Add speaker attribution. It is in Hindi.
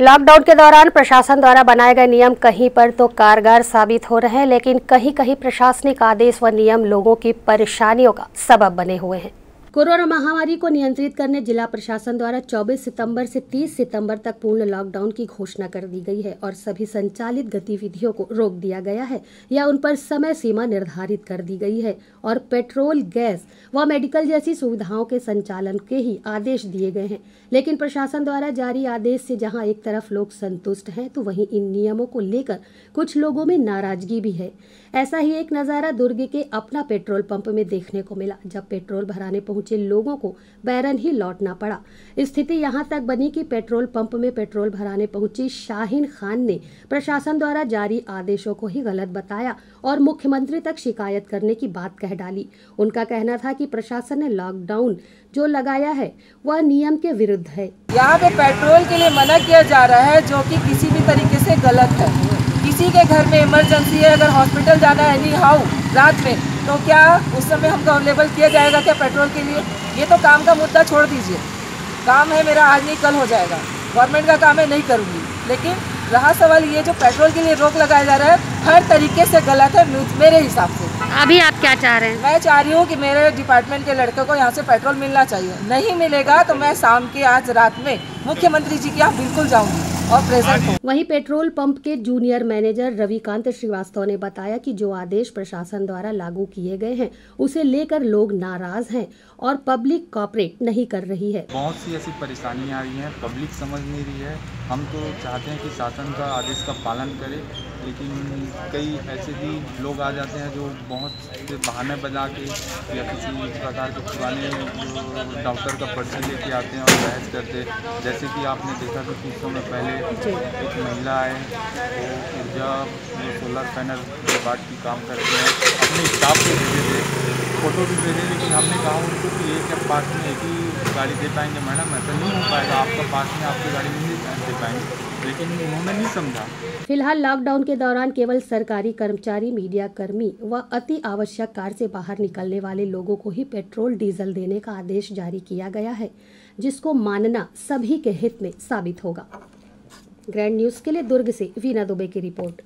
Speaker 1: लॉकडाउन के दौरान प्रशासन द्वारा बनाए गए नियम कहीं पर तो कारगर साबित हो रहे हैं, लेकिन कहीं कहीं प्रशासनिक आदेश व नियम लोगों की परेशानियों का सबब बने हुए हैं। कोरोना महामारी को नियंत्रित करने जिला प्रशासन द्वारा 24 सितंबर से 30 सितंबर तक पूर्ण लॉकडाउन की घोषणा कर दी गई है और सभी संचालित गतिविधियों को रोक दिया गया है या उन पर समय सीमा निर्धारित कर दी गई है और पेट्रोल, गैस व मेडिकल जैसी सुविधाओं के संचालन के ही आदेश दिए गए हैं। लेकिन प्रशासन द्वारा जारी आदेश से जहाँ एक तरफ़ लोग संतुष्ट हैं तो वहीं इन नियमों को लेकर कुछ लोगों में नाराज़गी भी है। ऐसा ही एक नज़ारा दुर्ग के अपना पेट्रोल पंप में देखने को मिला, जब पेट्रोल भराने पहुँचे लोगों को बैरन ही लौटना पड़ा। स्थिति यहाँ तक बनी कि पेट्रोल पंप में पेट्रोल भराने पहुँची शाहीन खान ने प्रशासन द्वारा जारी आदेशों को ही गलत बताया और मुख्यमंत्री तक शिकायत करने की बात कह डाली। उनका कहना था कि प्रशासन ने लॉकडाउन जो लगाया है, वह नियम के विरुद्ध है।
Speaker 2: यहाँ पे पेट्रोल के लिए मना किया जा रहा है, जो कि किसी भी तरीके से गलत है। किसी के घर में इमरजेंसी है, अगर हॉस्पिटल जाना है एनी हाउ रात में तो क्या उस समय हमको अवेलेबल किया जाएगा क्या पेट्रोल के लिए? ये तो काम का मुद्दा छोड़ दीजिए। काम है मेरा आज नहीं कल हो जाएगा। गवर्नमेंट का काम है नहीं करूँगी। लेकिन रहा सवाल ये जो पेट्रोल के लिए रोक लगाया जा रहा है हर तरीके से गलत है मेरे हिसाब से।
Speaker 1: अभी आप क्या चाह रहे हैं?
Speaker 2: मैं चाह रही हूँ कि मेरे डिपार्टमेंट के लड़के को यहाँ से पेट्रोल मिलना चाहिए। नहीं मिलेगा तो मैं शाम के आज रात में मुख्यमंत्री जी के यहाँ बिल्कुल जाऊँगी। और प्रेजेंट
Speaker 1: वहीं पेट्रोल पंप के जूनियर मैनेजर रविकांत श्रीवास्तव ने बताया कि जो आदेश प्रशासन द्वारा लागू किए गए हैं उसे लेकर लोग नाराज़ हैं और पब्लिक कॉपरेट नहीं कर रही है।
Speaker 3: बहुत सी ऐसी परेशानियाँ आ रही हैं पब्लिक समझ नहीं रही है। हम तो चाहते हैं कि शासन का आदेश का पालन करे लेकिन कई ऐसे भी लोग आ जाते हैं जो बहुत से बहाने बजा के या किसी प्रकार के पुराने डॉक्टर का पर्ची लेके आते हैं और बहस करते जैसे कि आपने देखा कि कुछ समय पहले एक महिला है वो जब सोलर पैनल के बाद की काम करते हैं। अपने स्टाफ को भेजे थे फ़ोटो भी भेजे लेकिन हमने कहा उनको कि एक या पास में एक ही गाड़ी दे पाएँगे? मैडम ऐसा नहीं हो पाएगा। आपका पास में आपकी गाड़ी नहीं दे पाएँगे। लेकिन उन्होंने नहीं समझा।
Speaker 1: फ़िलहाल लॉकडाउन दौरान केवल सरकारी कर्मचारी मीडिया कर्मी व अति आवश्यक कार से बाहर निकलने वाले लोगों को ही पेट्रोल, डीजल देने का आदेश जारी किया गया है, जिसको मानना सभी के हित में साबित होगा। ग्रैंड न्यूज़ के लिए दुर्ग से वीना दुबे की रिपोर्ट।